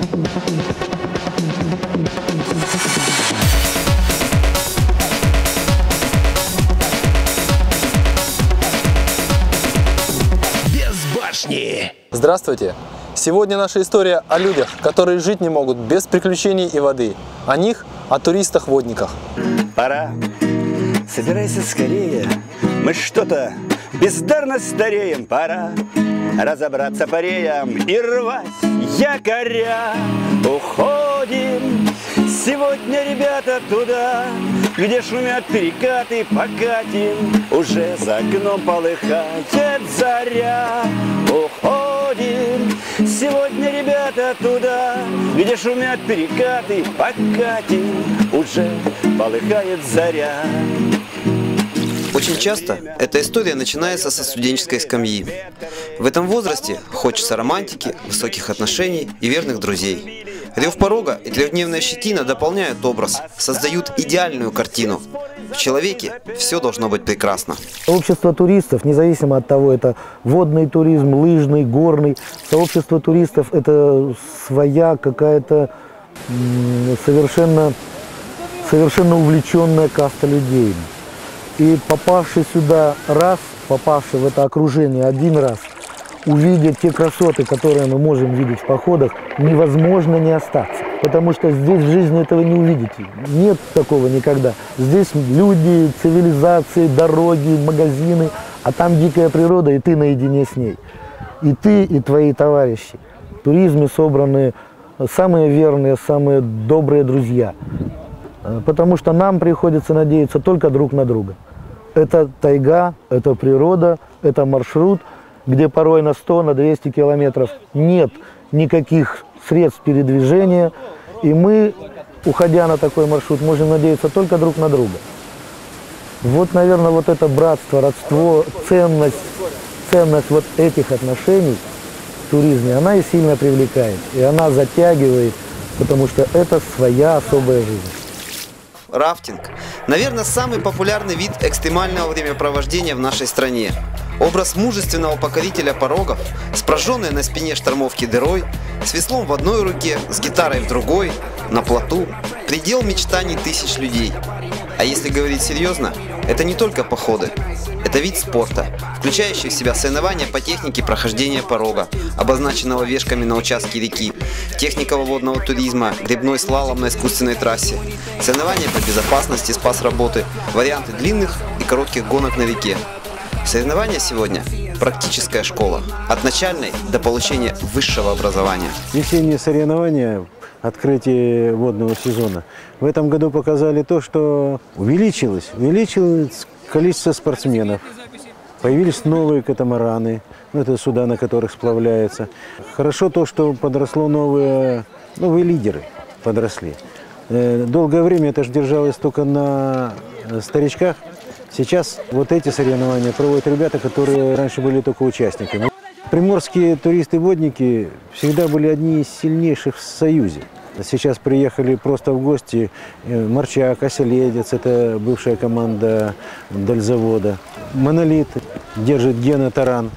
Без башни. Здравствуйте! Сегодня наша история о людях, которые жить не могут без приключений и воды. О них, о туристах-водниках. Пора. Собирайся скорее. Мы что-то бездарно стареем. Пора разобраться пареям и рвать якоря. Уходим сегодня, ребята, туда, где шумят перекаты, покатим. Уже за окном полыхает заря. Уходим сегодня, ребята, туда, где шумят перекаты, покатим. Уже полыхает заря. Очень часто эта история начинается со студенческой скамьи. В этом возрасте хочется романтики, высоких отношений и верных друзей. Рев порога и трехдневная щетина дополняют образ, создают идеальную картину. В человеке все должно быть прекрасно. Сообщество туристов, независимо от того, это водный туризм, лыжный, горный, сообщество туристов – это своя какая-то совершенно, совершенно увлеченная каста людей. И попавший сюда раз, попавший в это окружение один раз, увидя те красоты, которые мы можем видеть в походах, невозможно не остаться. Потому что здесь в жизни этого не увидите. Нет такого никогда. Здесь люди, цивилизации, дороги, магазины, а там дикая природа, и ты наедине с ней. И ты, и твои товарищи. В туризме собраны самые верные, самые добрые друзья. Э, Потому что нам приходится надеяться только друг на друга. Это тайга, это природа, это маршрут, где порой на 100, на 200 километров нет никаких средств передвижения. И мы, уходя на такой маршрут, можем надеяться только друг на друга. Вот, наверное, вот это братство, родство, ценность, ценность вот этих отношений в туризме, она и сильно привлекает. И она затягивает, потому что это своя особая жизнь. Рафтинг. Наверное, самый популярный вид экстремального времяпровождения в нашей стране. Образ мужественного покорителя порогов, с прожженной на спине штормовки дырой, с веслом в одной руке, с гитарой в другой, на плоту. Предел мечтаний тысяч людей. А если говорить серьезно, это не только походы. Это вид спорта, включающий в себя соревнования по технике прохождения порога, обозначенного вешками на участке реки, техника водного туризма, грибной слалом на искусственной трассе, соревнования по безопасности, спас работы, варианты длинных и коротких гонок на реке. Соревнования сегодня – практическая школа, от начальной до получения высшего образования. Весенние соревнования, открытие водного сезона в этом году показали то, что увеличилось, увеличилось количество спортсменов. Появились новые катамараны, ну, это суда, на которых сплавляются. Хорошо то, что подросло новые, новые лидеры, подросли. Э, Долгое время это же держалось только на старичках. Сейчас вот эти соревнования проводят ребята, которые раньше были только участниками. Приморские туристы-водники всегда были одни из сильнейших в Союзе. Сейчас приехали просто в гости э, Марчак, Оселедец, это бывшая команда Дальзавода. Монолит держит Гена Таран,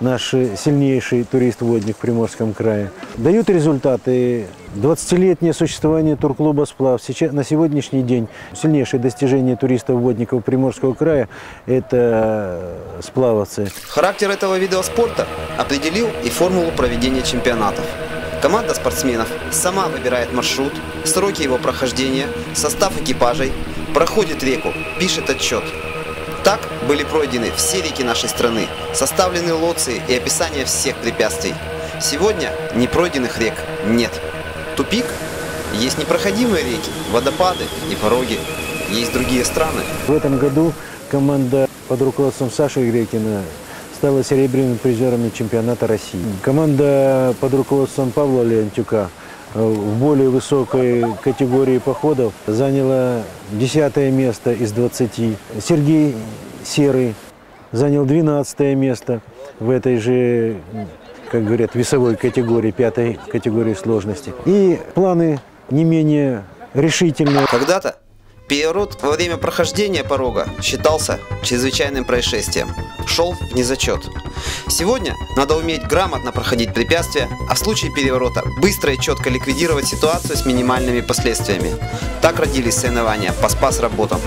наш сильнейший турист-водник в Приморском крае. Дают результаты. 20-летнее существование турклуба «Сплав». Сейчас, на сегодняшний день сильнейшее достижение туристов-водников Приморского края – это сплавовцы. Характер этого вида спорта определил и формулу проведения чемпионатов. Команда спортсменов сама выбирает маршрут, сроки его прохождения, состав экипажей, проходит реку, пишет отчет. Так были пройдены все реки нашей страны, составлены лоции и описание всех препятствий. Сегодня непройденных рек нет. Тупик? Есть непроходимые реки, водопады и пороги. Есть другие страны. В этом году команда под руководством Саши Грекина стала серебряными призерами чемпионата России. Команда под руководством Павла Леонтюка э, в более высокой категории походов заняла десятое место из 20. Сергей Серый занял 12 место в этой же, как говорят, весовой категории, пятой категории сложности. И планы не менее решительные. Когда-то Переворот во время прохождения порога считался чрезвычайным происшествием. Шел в незачет. Сегодня надо уметь грамотно проходить препятствия, а в случае переворота быстро и четко ликвидировать ситуацию с минимальными последствиями. Так родились соревнования по спас-работам.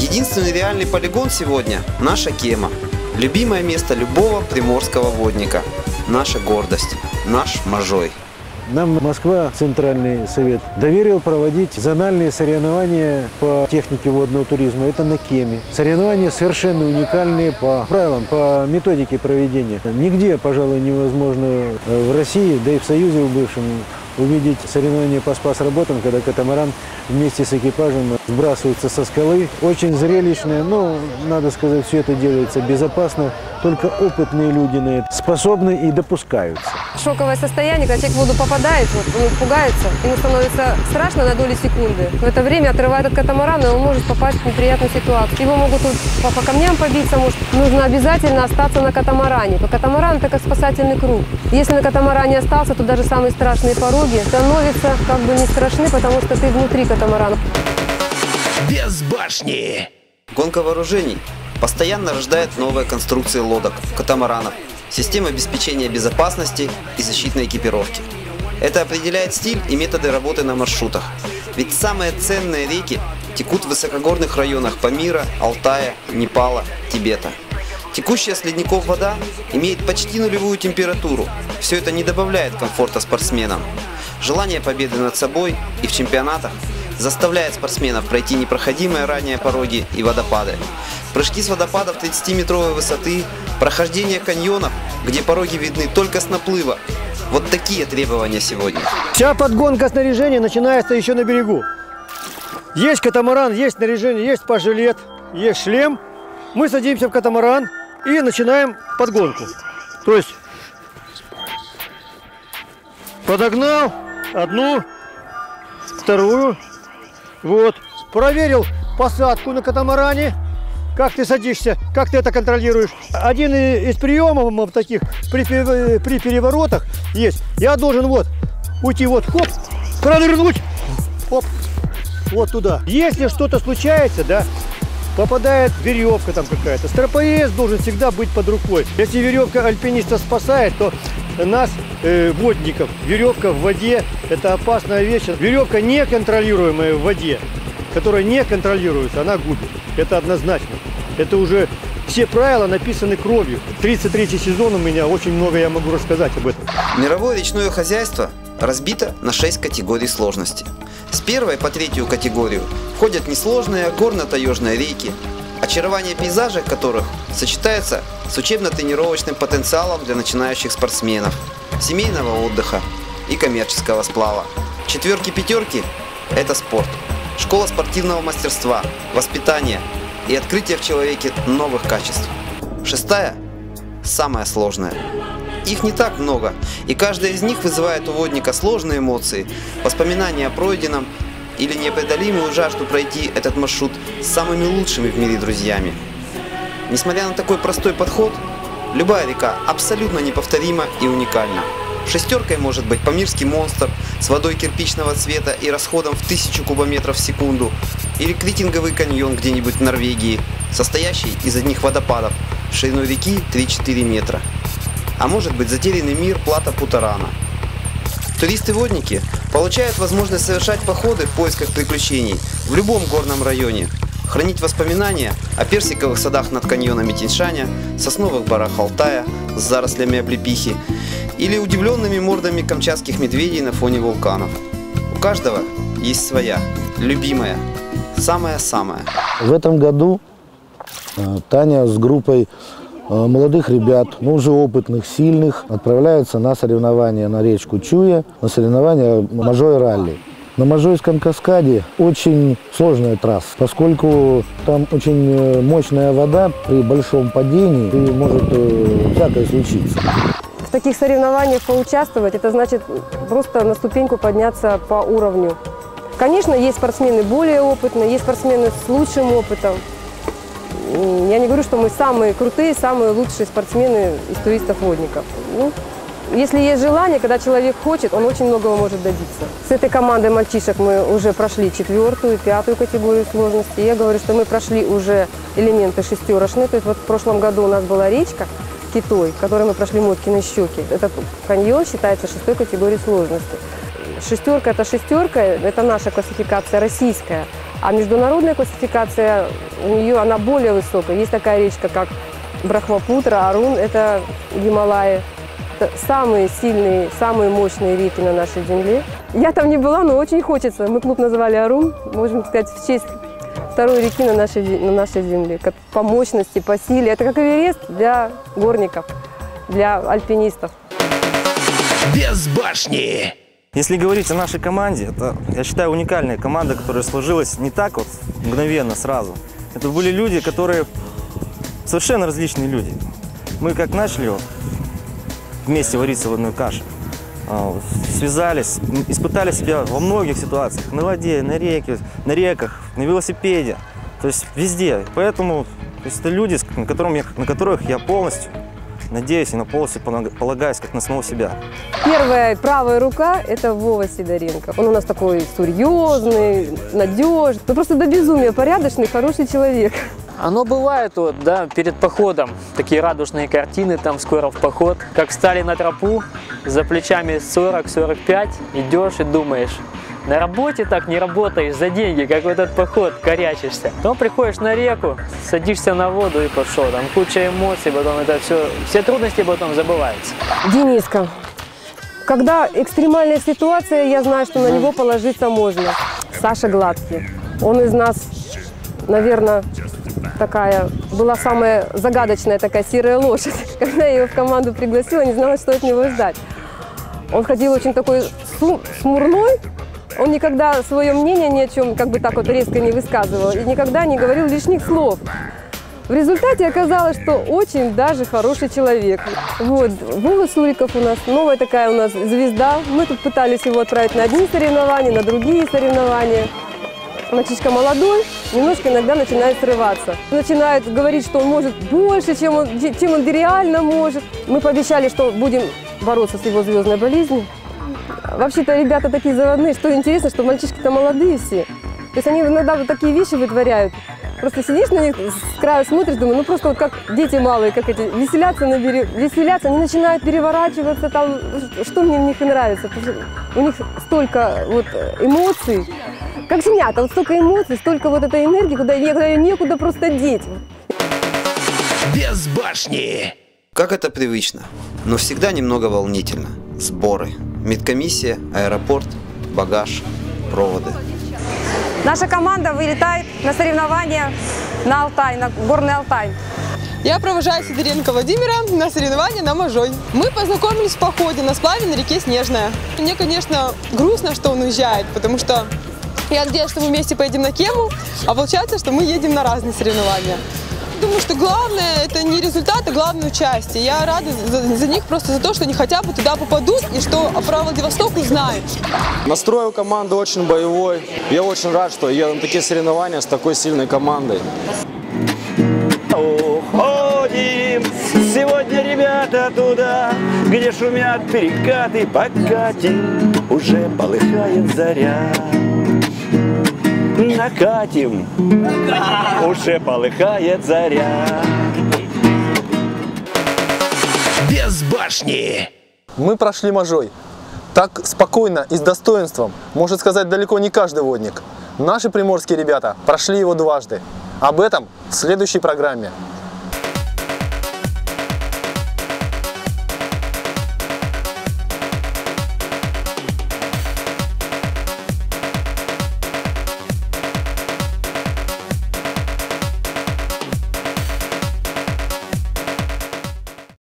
Единственный реальный полигон сегодня – наша Кема. Любимое место любого приморского водника. Наша гордость. Наш Можой. Нам Москва, Центральный совет, доверил проводить зональные соревнования по технике водного туризма. Это на Кеме. Соревнования совершенно уникальные по правилам, по методике проведения. Нигде, пожалуй, невозможно э, в России, да и в Союзе в бывшем, увидеть соревнования по спас-работам, когда катамаран вместе с экипажем сбрасывается со скалы. Очень зрелищное, но, надо сказать, все это делается безопасно. Только опытные люди на это способны и допускаются. Шоковое состояние, когда человек в воду попадает, вот, он пугается, ему становится страшно на доли секунды. В это время отрывает от катамарана, и он может попасть в неприятную ситуацию. Его могут по, по камням побиться, может. Нужно обязательно остаться на катамаране. То катамаран – это как спасательный круг. Если на катамаране остался, то даже самые страшные пороги становятся как бы не страшны, потому что ты внутри катамарана. Без башни. Гонка вооружений постоянно рождает новые конструкции лодок, катамаранов, системы обеспечения безопасности и защитной экипировки. Это определяет стиль и методы работы на маршрутах. Ведь самые ценные реки текут в высокогорных районах Памира, Алтая, Непала, Тибета. Текущая с ледников вода имеет почти нулевую температуру. Все это не добавляет комфорта спортсменам. Желание победы над собой и в чемпионатах заставляет спортсменов пройти непроходимые ранее пороги и водопады. Прыжки с водопадов 30-метровой высоты, прохождение каньонов, где пороги видны только с наплыва. Вот такие требования сегодня. Вся подгонка снаряжения начинается еще на берегу. Есть катамаран, есть снаряжение, есть пажилет, есть шлем. Мы садимся в катамаран и начинаем подгонку. То есть подогнал одну, вторую, вот, проверил посадку на катамаране, как ты садишься, как ты это контролируешь. Один из приемов таких при, при переворотах есть. Я должен вот уйти вот, хоп, пронырнуть, хоп, вот туда. Если что-то случается, да, попадает веревка там какая-то. Стропоез должен всегда быть под рукой. Если веревка альпиниста спасает, то нас, э, водников, веревка в воде – это опасная вещь. Веревка неконтролируемая в воде, которая не контролируется, она губит. Это однозначно. Это уже все правила написаны кровью. 33 сезон у меня, очень много я могу рассказать об этом. Мировое речное хозяйство разбито на 6 категорий сложности. С первой по третью категорию входят несложные горно-таежные реки, очарование пейзажа которых сочетается с учебно-тренировочным потенциалом для начинающих спортсменов, семейного отдыха и коммерческого сплава. Четверки-пятерки – это спорт, школа спортивного мастерства, воспитание и открытие в человеке новых качеств. Шестая – самая сложная. Их не так много, и каждая из них вызывает у водника сложные эмоции, воспоминания о пройденном или непреодолимую жажду пройти этот маршрут с самыми лучшими в мире друзьями. Несмотря на такой простой подход, любая река абсолютно неповторима и уникальна. Шестеркой может быть Памирский монстр с водой кирпичного цвета и расходом в тысячу кубометров в секунду, или Критинговый каньон где-нибудь в Норвегии, состоящий из одних водопадов, шириной реки 3-4 метра. А может быть затерянный мир Плата Путарана. Туристы-водники получают возможность совершать походы в поисках приключений в любом горном районе, хранить воспоминания о персиковых садах над каньонами Тиньшаня, сосновых барах Алтая с зарослями облепихи или удивленными мордами камчатских медведей на фоне вулканов. У каждого есть своя, любимая, самая-самая. В этом году э, Таня с группой молодых ребят, ну уже опытных, сильных, отправляются на соревнования на речку Чуя, на соревнования Мажой ралли. На Можойском каскаде очень сложная трасса, поскольку там очень э, мощная вода, при большом падении и может э, всякое случиться. В таких соревнованиях поучаствовать, это значит просто на ступеньку подняться по уровню. Конечно, есть спортсмены более опытные, есть спортсмены с лучшим опытом. Я не говорю, что мы самые крутые, самые лучшие спортсмены из туристов-водников. Ну, если есть желание, когда человек хочет, он очень многого может добиться. С этой командой мальчишек мы уже прошли четвертую, пятую категорию сложности. Я говорю, что мы прошли уже элементы шестерочные. То есть вот в прошлом году у нас была речка, Китой, которой мы прошли Моткины щеки. Этот каньон считается шестой категории сложности. Шестерка – это шестерка, это наша классификация российская. А международная классификация, у нее она более высокая. Есть такая речка, как Брахмапутра, Арун – это Гималаи. Это самые сильные, самые мощные реки на нашей земле. Я там не была, но очень хочется. Мы клуб называли Арун, можем сказать, в честь второй реки на нашей, на нашей земле. Как по мощности, по силе. Это как Эверест для горников, для альпинистов. Без башни. Если говорить о нашей команде, это, я считаю, уникальная команда, которая сложилась не так вот мгновенно, сразу. Это были люди, которые совершенно различные люди. Мы как начали вот, вместе вариться в одной каше, а, связались, испытали себя во многих ситуациях, на воде, на реке, на реках, на велосипеде, то есть везде. Поэтому то есть, это люди, на, я- на которых я полностью надеюсь и на полностью полагаюсь как на самого себя. Первая правая рука – это Вова Сидоренко. Он у нас такой серьезный, надежный, ну просто до безумия порядочный, хороший человек. Оно бывает вот, да, перед походом. Такие радужные картины, там скоро в поход. Как встали на тропу, за плечами 40-45, идешь и думаешь, на работе так не работаешь за деньги, как в этот поход, корячишься. Потом приходишь на реку, садишься на воду и пошел. Там куча эмоций, потом это все, все трудности потом забываются. Дениска. Когда экстремальная ситуация, я знаю, что на него положиться можно. Саша Гладкий. Он из нас, наверное, такая, была самая загадочная такая серая лошадь. Когда я его в команду пригласила, не знала, что от него ждать. Он ходил очень такой смурной, он никогда свое мнение ни о чем как бы так вот резко не высказывал и никогда не говорил лишних слов. В результате оказалось, что очень даже хороший человек. Вот, Вова Суриков у нас, новая такая у нас звезда. Мы тут пытались его отправить на одни соревнования, на другие соревнования. Мальчишка молодой, немножко иногда начинает срываться. Начинает говорить, что он может больше, чем он, чем он реально может. Мы пообещали, что будем бороться с его звездной болезнью. Вообще-то ребята такие заводные, что интересно, что мальчишки-то молодые все. То есть они иногда вот такие вещи вытворяют. Просто сидишь на них, с краю смотришь, думаю, ну просто вот как дети малые, как эти, веселятся на берегу, веселятся, они начинают переворачиваться там, что мне в них и нравится. Потому что у них столько вот эмоций, как женята, вот столько эмоций, столько вот этой энергии, куда некуда ее некуда просто деть. Без башни. Как это привычно, но всегда немного волнительно. Сборы, медкомиссия, аэропорт, багаж, проводы. Наша команда вылетает на соревнования на Алтай, на горный Алтай. Я провожаю Сидоренко Владимира на соревнования на Можой. Мы познакомились в походе на сплаве на реке Снежная. Мне, конечно, грустно, что он уезжает, потому что я надеялась, что мы вместе поедем на Кему, а получается, что мы едем на разные соревнования. Думаю, что главное это не результат, а главное участие. Я рада за, за них просто за то, что они хотя бы туда попадут и что про Владивосток узнают. Настрой у команды очень боевой. Я очень рад, что еду на такие соревнования с такой сильной командой. Уходим сегодня, ребята, туда, где шумят перекаты, покатим, уже полыхает заря. Накатим, уже полыхает заря. Без башни. Мы прошли Можой. Так спокойно и с достоинством может сказать далеко не каждый водник. Наши приморские ребята прошли его дважды. Об этом в следующей программе.